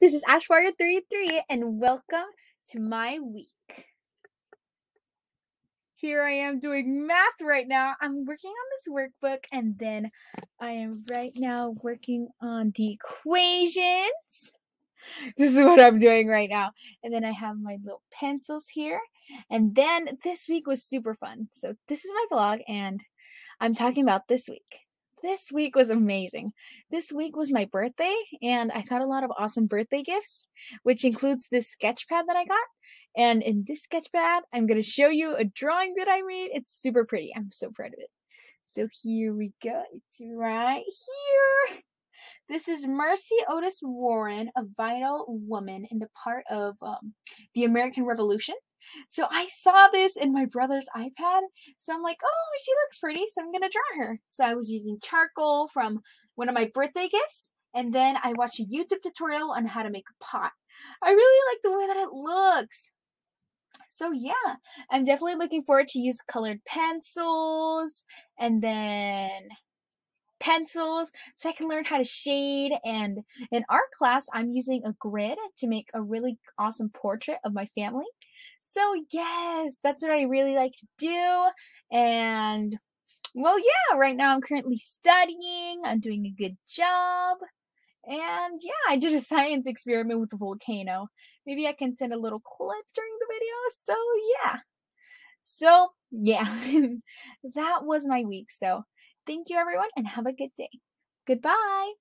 This is Ashwarrior33 and welcome to my week. Here I am doing math right now. I'm working on this workbook and then I am right now working on the equations. This is what I'm doing right now. And then I have my little pencils here. And then this week was super fun. So this is my vlog and I'm talking about this week this week was amazing. This week was my birthday, and I got a lot of awesome birthday gifts, which includes this sketch pad that I got. And in this sketch pad, I'm going to show you a drawing that I made. It's super pretty. I'm so proud of it. So here we go. It's right here. This is Mercy Otis Warren, a vital woman in the part of um, the American Revolution. So I saw this in my brother's iPad. So I'm like, oh, she looks pretty. So I'm going to draw her. So I was using charcoal from one of my birthday gifts. And then I watched a YouTube tutorial on how to make a pot. I really like the way that it looks. So yeah, I'm definitely looking forward to use colored pencils and then pencils so I can learn how to shade. And in art class, I'm using a grid to make a really awesome portrait of my family. So, yes, that's what I really like to do. And, well, yeah, right now I'm currently studying, I'm doing a good job. And yeah, I did a science experiment with a volcano. Maybe I can send a little clip during the video. So, yeah. So, yeah, that was my week. So, Thank you, everyone, and have a good day. Goodbye.